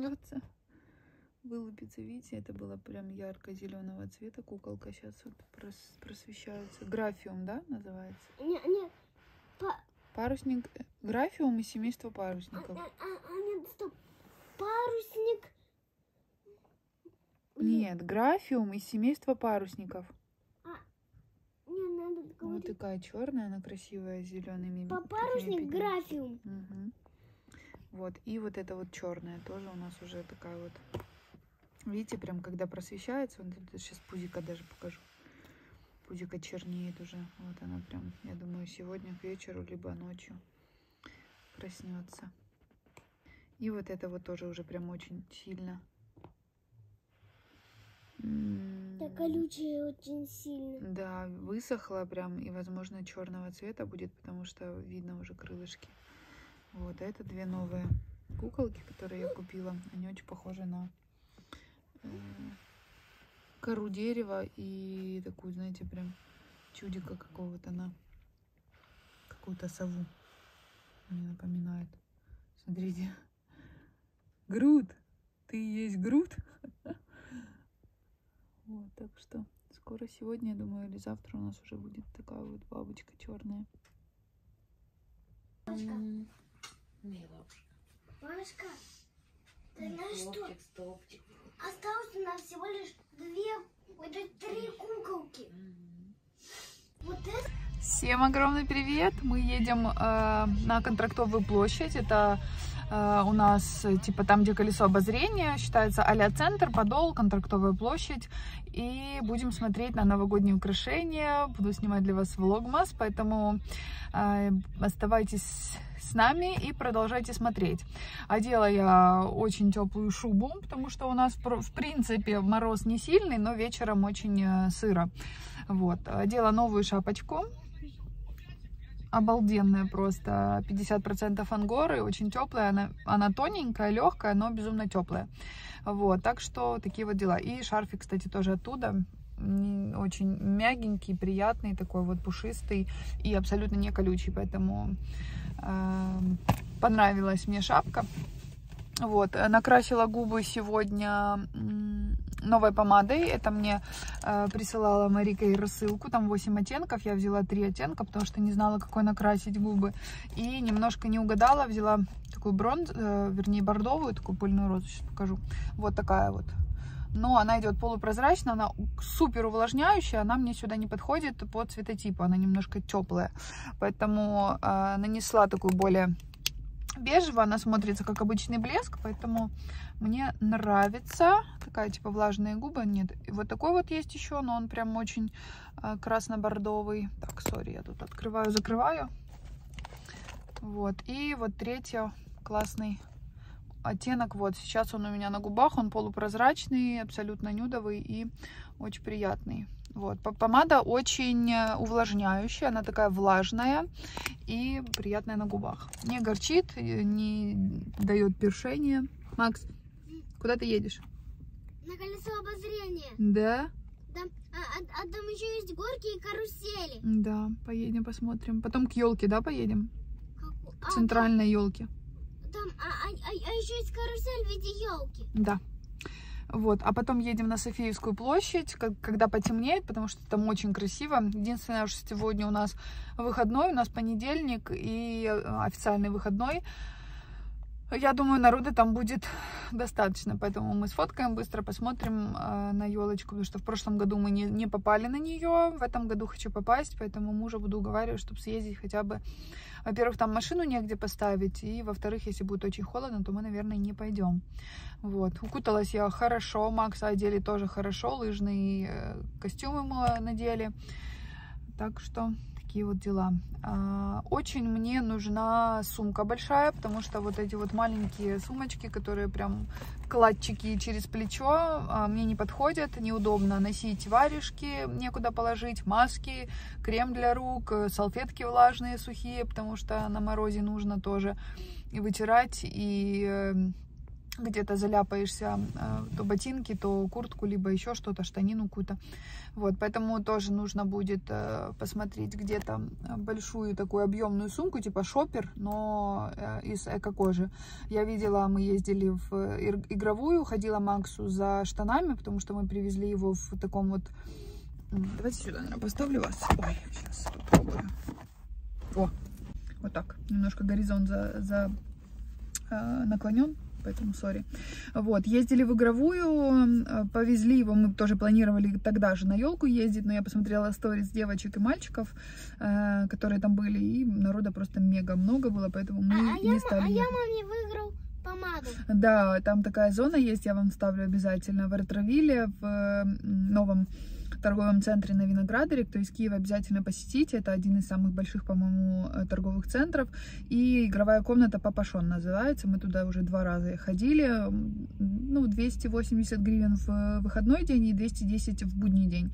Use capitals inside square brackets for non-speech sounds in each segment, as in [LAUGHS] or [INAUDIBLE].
проснется. Вылупится, видите, это было прям ярко-зеленого цвета куколка. Сейчас вот прос- просвещается. Графиум, да, называется? Не, не, па, Парусник, э, графиум и семейство а, парусников. а, а, а, нет, стоп. Парусник. Нет, графиум и семейство парусников. Не, надо Вот такая черная, она красивая, с зелеными. Такими Парусник графиум. Мгм. Вот, и вот это вот черная тоже у нас уже такая вот. Видите, прям когда просвещается, вот сейчас пузика даже покажу. Пузика чернеет уже. Вот она прям, я думаю, сегодня к вечеру, либо ночью проснется. И вот это вот тоже уже прям очень сильно. М, Так колючая очень сильно. Да, высохла прям и, возможно, черного цвета будет, потому что видно уже крылышки. Вот, а это две новые куколки, которые я купила. Они очень похожи на э, кору дерева и такую, знаете, прям чудика какого-то на какую-то сову. Мне напоминает. Смотрите. Груд! Ты есть груд? Вот, так что скоро сегодня, я думаю, или завтра у нас уже будет такая вот бабочка черная. Машка, ты знаешь что? Стопчик. Осталось у нас всего лишь две, вот эти три куколки. Вот это Всем огромный привет! Мы едем э, на Контрактовую площадь. Это у нас э, типа там, где колесо обозрения, считается а центр, Подол, Контрактовая площадь. И будем смотреть на новогодние украшения. Буду снимать для вас влогмас, поэтому э, оставайтесь с нами и продолжайте смотреть. Одела я очень теплую шубу, потому что у нас в принципе мороз не сильный, но вечером очень э, сыро. Вот. Одела новую шапочку. Обалденная просто. 50% ангоры, очень теплая. Она, она тоненькая, легкая, но безумно теплая. Вот, так что такие вот дела. И шарфик, кстати, тоже оттуда. Очень мягенький, приятный, такой вот пушистый и абсолютно не колючий, поэтому эм, понравилась мне шапка. Вот, э, накрасила губы сегодня новой помадой. Это мне э, присылала Марика и рассылку. Там 8 оттенков. Я взяла 3 оттенка, потому что не знала, какой накрасить губы. И немножко не угадала. Взяла такую бронз, э, вернее, бордовую, такую пыльную розу. Сейчас покажу. Вот такая вот. Но она идет полупрозрачная, она супер увлажняющая, она мне сюда не подходит по цветотипу, она немножко теплая. Поэтому э, нанесла такую более бежевая, она смотрится как обычный блеск, поэтому мне нравится. Такая типа влажные губы, нет. Вот такой вот есть еще, но он прям очень э, красно-бордовый. Так, сори, я тут открываю, закрываю. Вот, и вот третий классный оттенок. Вот, сейчас он у меня на губах, он полупрозрачный, абсолютно нюдовый и очень приятный. Вот, по- помада очень э, увлажняющая, она такая влажная и приятная на губах. Не горчит, э, не дает першения. Макс, куда ты едешь? на колесо обозрения. Да? Там, а, а- а там еще есть горки и карусели. Да, поедем посмотрим. Потом к елке, да, поедем? Как- К а, центральной елке. Там, а, а- а- а еще есть карусель в виде елки. Да. Вот, а потом едем на Софиевскую площадь, когда потемнеет, потому что там очень красиво. Единственное, что сегодня у нас выходной, у нас понедельник и э, официальный выходной. Я думаю, народа там будет достаточно, поэтому мы сфоткаем быстро, посмотрим э, на елочку, потому что в прошлом году мы не, не попали на нее, в этом году хочу попасть, поэтому мужа буду уговаривать, чтобы съездить хотя бы. Во-первых, там машину негде поставить, и во-вторых, если будет очень холодно, то мы, наверное, не пойдем. Вот, укуталась я хорошо, Макса одели тоже хорошо, лыжные э, костюмы мы надели, так что такие вот дела. А, Очень мне нужна сумка большая, потому что вот эти вот маленькие сумочки, которые прям кладчики через плечо, а, мне не подходят, неудобно носить варежки, некуда положить, маски, крем для рук, салфетки влажные, сухие, потому что на морозе нужно тоже и вытирать, и э, где-то заляпаешься, э, то ботинки, то куртку, либо еще что-то, штанину какую-то. Вот, поэтому тоже нужно будет э, посмотреть где-то большую такую объемную сумку, типа шопер, но э, из эко-кожи. Я видела, мы ездели в игровую, ходила Максу за штанами, потому что мы привезли его в таком вот... Давайте сюда, наверное, поставлю вас. Ой, сейчас попробую. О, вот так. Немножко горизонт за, за э, наклонен поэтому сори. Вот, ездили в игровую, повезли его, мы тоже планировали тогда же на елку ездить, но я посмотрела сторис девочек и мальчиков, э, которые там были, и народа просто мега много было, поэтому мы а, не я, стали А я маме выиграл помаду. Да, там такая зона есть, я вам ставлю обязательно в Ретровилле, в новом торговом центре на Виноградаре. Кто из Киева обязательно посетите. Это один из самых больших, по-моему, э, торговых центров. И игровая комната Папашон называется. Мы туда уже два раза ходили. Ну, 280 гривен в выходной день и 210 в будний день.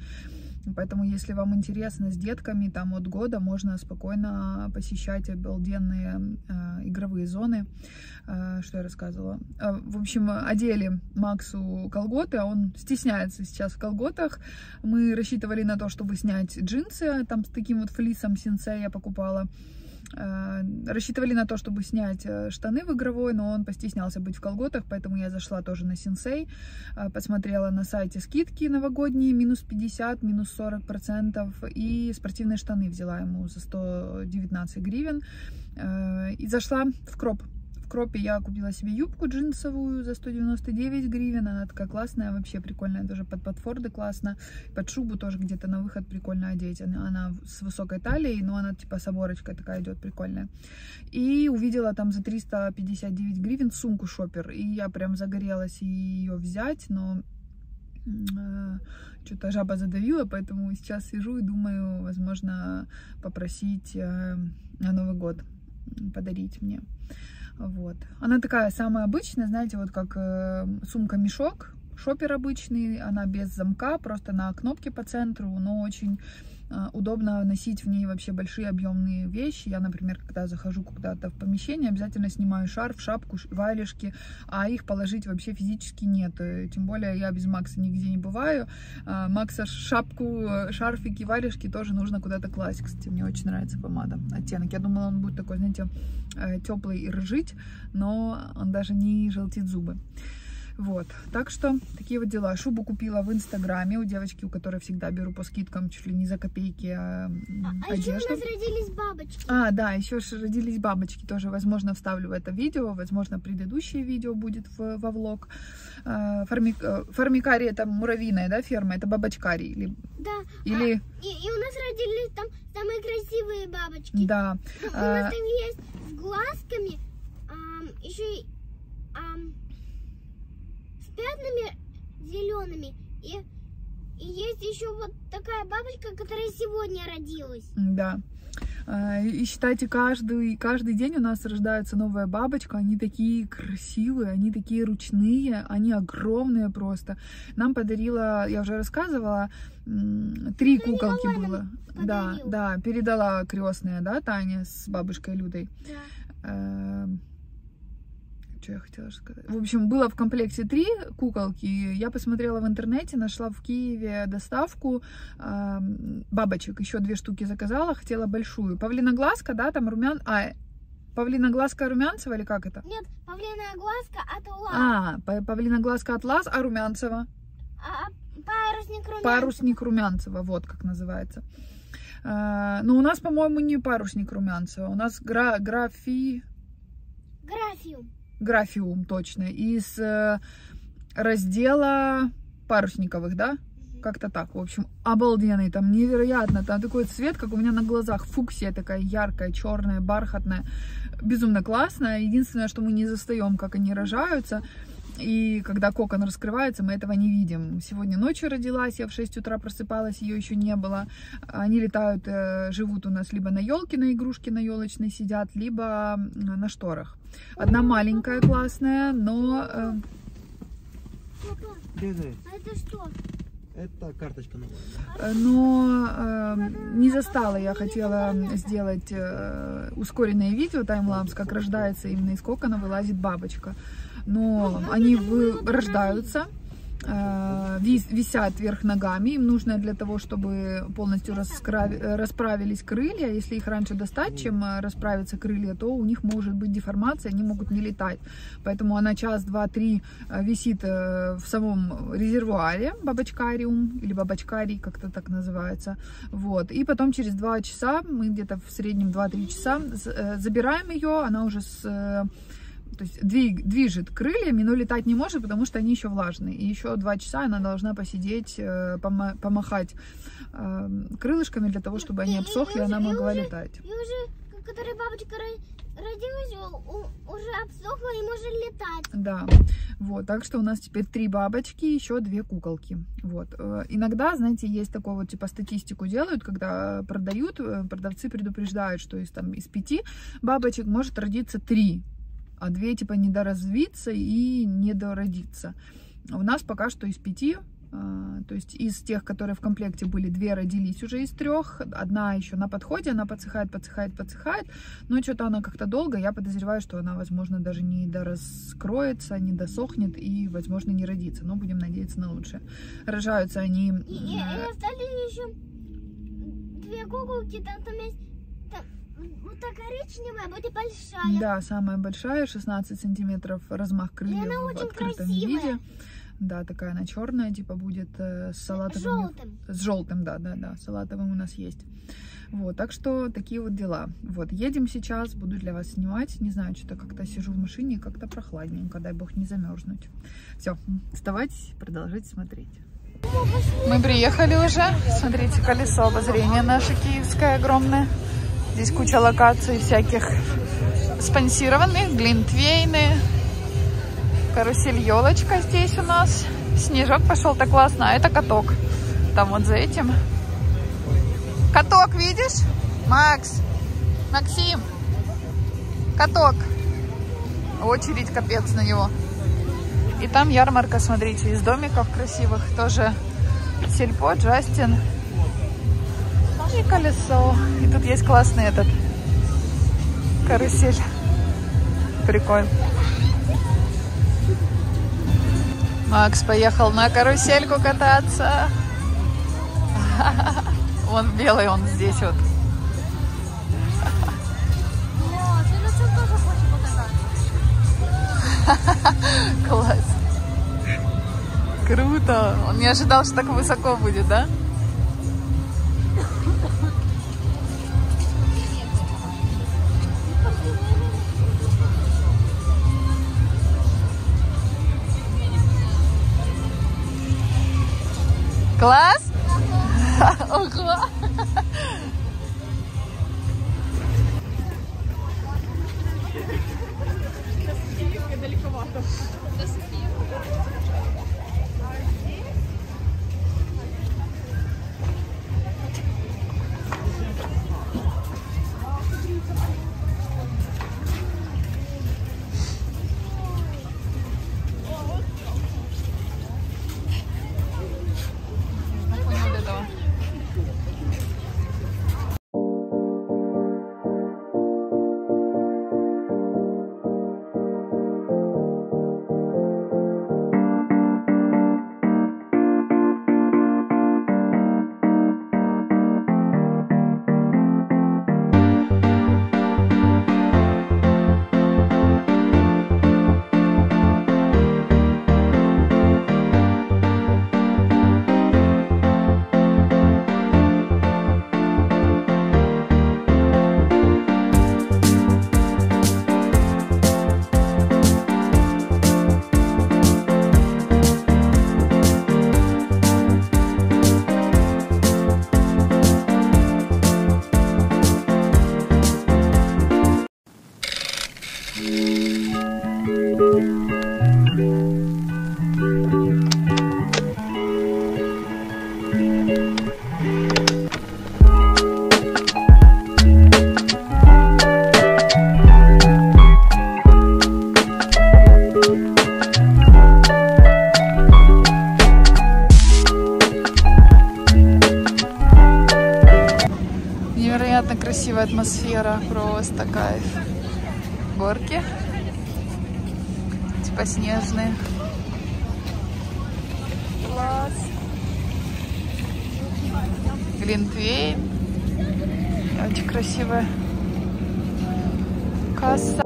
Поэтому, если вам интересно с детками, там от года можно спокойно посещать обалденные э, игровые зоны. Э, что я рассказывала? Э, в общем, одели Максу колготы, а он стесняется сейчас в колготах. Мы рассчитывали на то, чтобы снять джинсы, там с таким вот флисом синсей я покупала. Э, рассчитывали на то, чтобы снять э, штаны в игровой, но он постеснялся быть в колготах, поэтому я зашла тоже на Синсей, э, посмотрела на сайте скидки новогодние, минус 50, минус 40 процентов, и спортивные штаны взяла ему за 119 гривен, и зашла в кроп в кропе я купила себе юбку джинсовую за 199 гривен. Она такая классная, вообще прикольная. Тоже под подфорды классно. Под шубу тоже где-то на выход прикольно одеть. Она, она с высокой талией, но она типа с оборочкой такая идет прикольная. И увидела там за 359 гривен сумку шопер. И я прям загорелась ее взять, но э, что-то жаба задавила, поэтому сейчас сижу и думаю, возможно, попросить э, на Новый год подарить мне. Вот. Она такая самая обычная, знаете, вот как э, сумка-мешок, шопер обычный, она без замка, просто на кнопке по центру, но очень а, удобно носить в ней вообще большие объемные вещи. Я, например, когда захожу куда-то в помещение, обязательно снимаю шарф, шапку, валежки, а их положить вообще физически нет. Э, тем более я без Макса нигде не бываю. А, Макса шапку, шарфики, валежки тоже нужно куда-то класть. Кстати, мне очень нравится помада, оттенок. Я думала, он будет такой, знаете, э, теплый и ржить, но он даже не желтит зубы. Вот, так что такие вот дела. Шубу купила в Инстаграме у девочки, у которой всегда беру по скидкам чуть ли не за копейки а, а еще у нас родились бабочки. А, да, еще родились бабочки. Тоже, возможно, вставлю в это видео. Возможно, предыдущее видео будет в, во влог. А, формик, э, формикарий это муравьиная, да, ферма? Это бабочкарий? Или... Да. Или... А, и, и у нас родились там самые красивые бабочки. Да. У а... нас там есть с глазками, а, еще и... А, пятнами зелеными. И, и есть еще вот такая бабочка, которая сегодня родилась. Да. А, и считайте, каждый, каждый день у нас рождается новая бабочка. Они такие красивые, они такие ручные, они огромные просто. Нам подарила, я уже рассказывала, три ну, куколки было. Подарил. Да, да, передала крестная, да, Таня с бабушкой Людой. Да. Что я хотела сказать? В общем, было в комплекте три куколки. Я посмотрела в интернете, нашла в Киеве доставку э, бабочек. Еще две штуки заказала, хотела большую. Павлина глазка, да, там румян... А, Павлина глазка Румянцева или как это? Нет, павлина глазка Атлас. А, павлина глазка Атлас, а Румянцева? А, парусник Румянцева. Парусник Румянцева, вот как называется. А, но ну, у нас, по-моему, не парусник Румянцева, у нас гра графи... Графиум графиум точно, из э, раздела парусниковых, да? Как-то так, в общем, обалденный, там невероятно, там такой цвет, как у меня на глазах, фуксия такая яркая, черная, бархатная, безумно классная. Единственное, что мы не застаем, как они рожаются, и когда кокон раскрывается, мы этого не видим. Сегодня ночью родилась, я в 6 утра просыпалась, ее еще не было. Они летают, э, живут у нас либо на елке, на игрушке на елочной сидят, либо на шторах. Одна маленькая классная, но... Э, Папа, а это что? Это карточка новая. Э, но э, не застала, я хотела сделать э, ускоренное видео, таймлапс, как рождается именно из кокона вылазит бабочка. но они вы- рождаются, э, висят вверх ногами. Им нужно для того, чтобы полностью расправились крылья. Если их раньше достать, чем э, расправятся крылья, то у них может быть деформация, они могут не летать. Поэтому она час, два, три э, висит э, в самом резервуаре, бабочкариум или бабочкарий, как-то так называется. Вот. И потом через два часа, мы где-то в среднем 2-3 часа, забираем ее, она уже с то есть двиг- движет крыльями, но летать не может, потому что они еще влажные. И еще два часа она должна посидеть, э, пома- помахать э, крылышками для того, чтобы они И- и- обсохли, и и она могла уже- летать. И уже, когда бабочка ро- родилась, уже обсохла и может летать. Да, вот, так что у нас теперь три бабочки, еще две куколки. Вот. Э, Иногда, знаете, есть такое вот, типа, статистику делают, когда продают, э, продавцы предупреждают, что из, там, из пяти бабочек может родиться три, а две, типа, недоразвиться и недородиться. У нас пока что из пяти, э, то есть из тех, которые в комплекте были, две родились уже из трех, одна еще на подходе, она подсыхает, подсыхает, подсыхает, но что-то она как-то долго, я подозреваю, что она, возможно, даже не дораскроется, не досохнет и, возможно, не родится. Но будем надеяться на лучшее. Рожаются они... И, и- остались еще две куколки, там, там есть вот та коричневая, будет большая. Да, самая большая, 16 сантиметров размах крыльев она в очень открытом красивая. виде. Да, такая она черная, типа будет э, с салатовым... Желтым. С желтым, да, да, да, салатовым у нас есть. Вот, так что такие вот дела. Вот, едем сейчас, буду для вас снимать. Не знаю, что-то как-то сижу в машине, как-то прохладненько, дай бог не замерзнуть. Все, вставать, продолжать смотреть. Мы приехали уже. Смотрите, колесо обозрения наше киевское огромное. Здесь куча локаций всяких спонсированных, глинтвейны, карусель елочка здесь у нас. Снежок пошел-то классно, а это каток. Там вот за этим. Каток, видишь? Макс, Максим, каток. Очередь капец на него. И там ярмарка, смотрите, из домиков красивых. Тоже сельпо, Джастин. И колесо. И тут есть классный этот карусель. Прикольно. Макс поехал на карусельку кататься. [LAUGHS] Он белый, он здесь вот. [LAUGHS] Класс. Круто. Он не ожидал, что так высоко будет, да? Класс? Снежные. Класс. Глинтвейн. Очень красивая касса.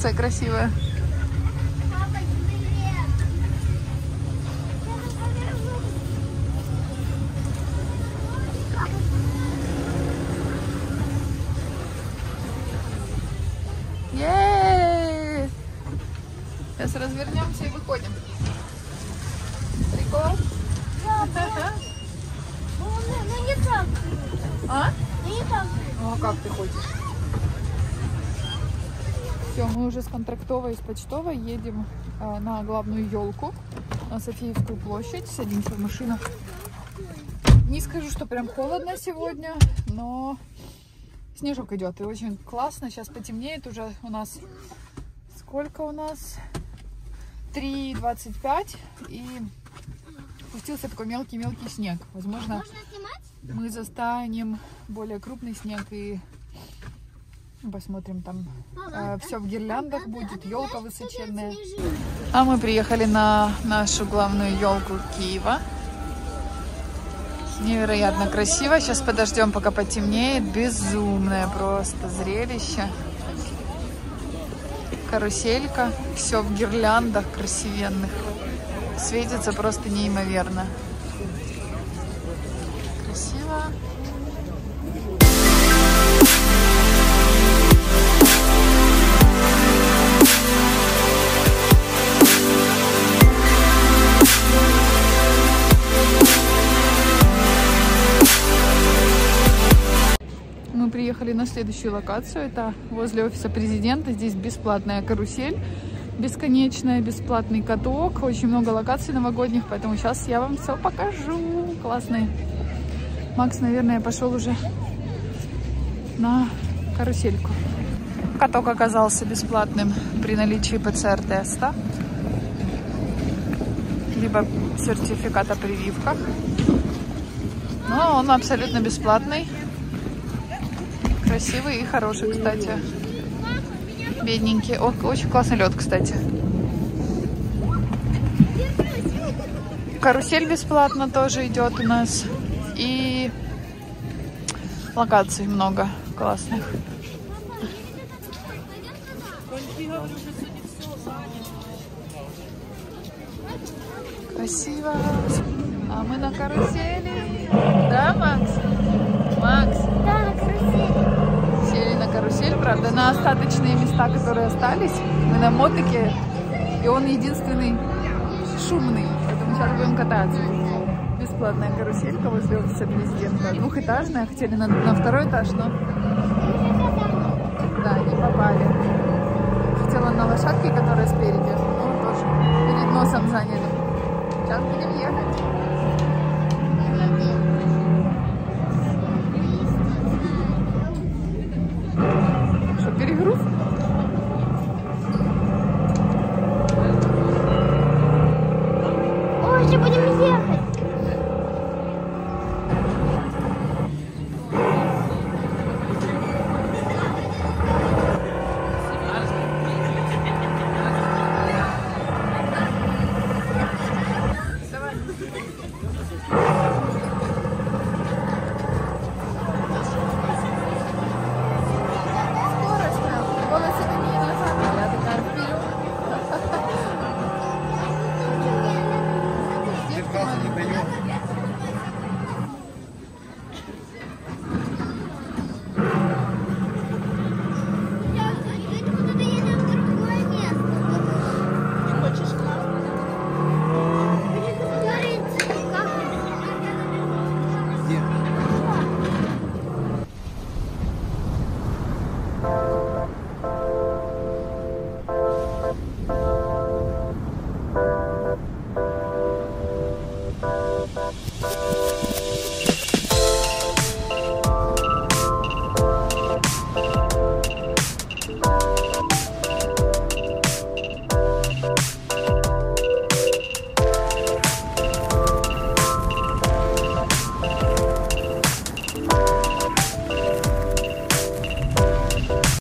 Локация красивая. Сейчас развернемся и выходим. Прикол? Ну, ну, ну, не так. А? Ну, не так. Ну а как ты хочешь? Все, мы уже с Контрактовой и с Почтовой едем э, на главную елку на Софиевскую площадь. Садимся в машину. Не скажу, что прям холодно сегодня, но снежок идет и очень классно. Сейчас потемнеет уже у нас. Сколько у нас? 3.25 и спустился такой мелкий-мелкий снег. Возможно, мы застанем более крупный снег и посмотрим там. все в гирляндах будет, елка высоченная. А мы приехали на нашу главную елку Киева. Невероятно красиво. Сейчас подождем, пока потемнеет. Безумное просто зрелище. Каруселька. Все в гирляндах красивенных. Светится просто неимоверно. Следующую локацию. Это возле офиса президента. Здесь бесплатная карусель, бесконечная, бесплатный каток. Очень много локаций новогодних, поэтому сейчас я вам все покажу. Классные. Макс, наверное, пошел уже на карусельку. Каток оказался бесплатным при наличии ПЦР-теста, либо сертификата прививках. Но он абсолютно бесплатный. Красивый и хороший, кстати. Бедненький. Очень классный лед, кстати. Карусель бесплатно тоже идет у нас. И локаций много классных. Красиво. А мы на карусели. Да, Макс? Макс? Да, на. Правда, на остаточные места, которые остались. Мы на мотике, и он единственный шумный, поэтому сейчас будем кататься. Бесплатная каруселька возле офиса президента. Двухэтажная, хотели на, на второй этаж, но да, не попали. Хотела на лошадке, которая спереди, но тоже перед носом заняли. Сейчас будем ехать.